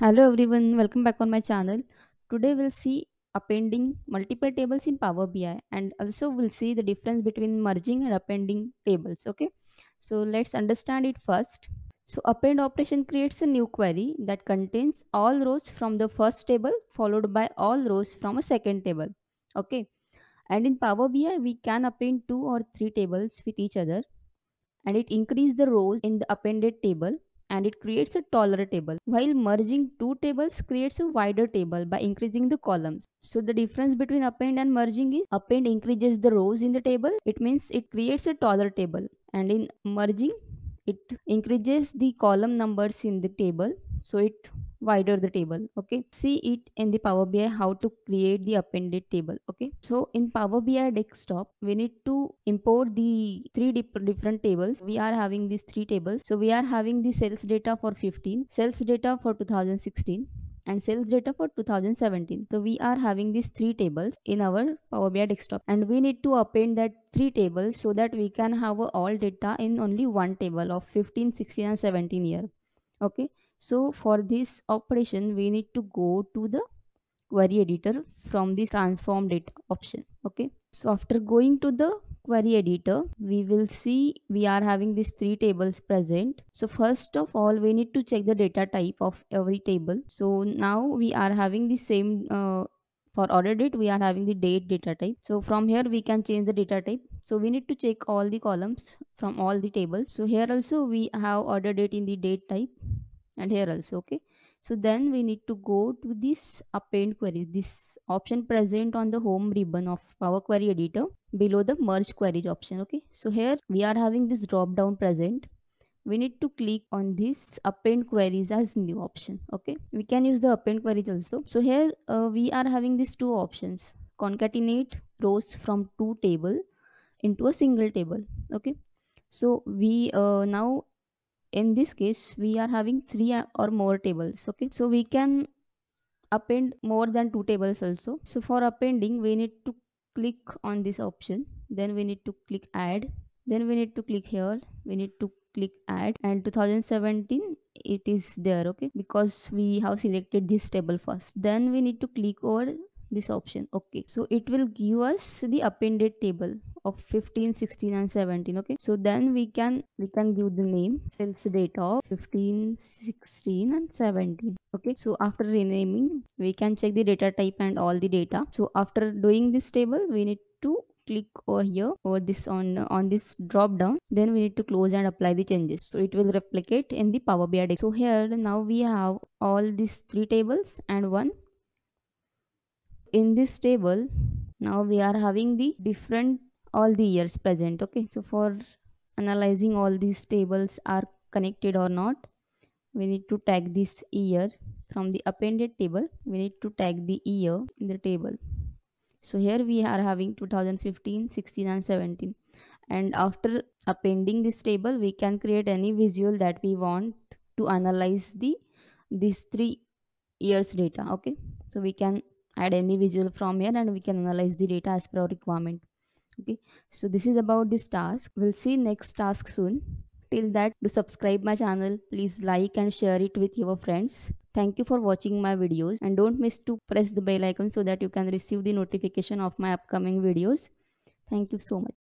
Hello everyone, welcome back on my channel. Today we'll see appending multiple tables in Power BI and also we'll see the difference between merging and appending tables. Okay, so let's understand it first. So append operation creates a new query that contains all rows from the first table followed by all rows from a second table. Okay, and in Power BI we can append two or three tables with each other and it increases the rows in the appended table and it creates a taller table. While merging two tables creates a wider table by increasing the columns. So the difference between append and merging is append increases the rows in the table. It means it creates a taller table. And in merging it increases the column numbers in the table. So it wider the table okay? See it in the power bi how to create the appended table okay? So in power bi desktop we need to import the three different tables. We are having these three tables. So we are having the sales data for 15 sales data for 2016 and sales data for 2017 so we are having these three tables in our power bi desktop. And we need to append that three tables so that we can have all data in only one table of 15 16 and 17 year okay so for this operation, we need to go to the query editor from the transform data option. Okay. So after going to the query editor, we will see we are having these three tables present. So first of all, we need to check the data type of every table. So now we are having the same uh, for order date we are having the date data type so from here we can change the data type so we need to check all the columns from all the tables so here also we have order date in the date type and here also okay? So then we need to go to this append query. This option present on the home ribbon of power query editor below the merge queries option okay? So here we are having this drop down present. We need to click on this append queries as new option okay? We can use the append queries also. So here uh, we are having these two options. Concatenate rows from two table into a single table okay? So we uh, now in this case we are having three or more tables okay? So we can append more than two tables also. So for appending we need to click on this option. Then we need to click add. Then we need to click here. We need to click add. And 2017 it is there okay? Because we have selected this table first. Then we need to click over this option okay? So it will give us the appended table of 15 16 and 17 okay? So then we can we can give the name sales data of 15 16 and 17 okay? So after renaming we can check the data type and all the data. So after doing this table we need to click over here over this on on this drop down. Then we need to close and apply the changes. So it will replicate in the power bi so here now we have all these three tables and one. In this table now we are having the different all the years present okay? So for analyzing all these tables are connected or not we need to tag this year from the appended table. We need to tag the year in the table. So here we are having 2015 16 and 17 and after appending this table we can create any visual that we want to analyze the these three years data okay? So we can add any visual from here and we can analyze the data as per our requirement okay so this is about this task. We'll see next task soon. Till that to subscribe my channel. Please like and share it with your friends. Thank you for watching my videos. And don't miss to press the bell icon so that you can receive the notification of my upcoming videos. Thank you so much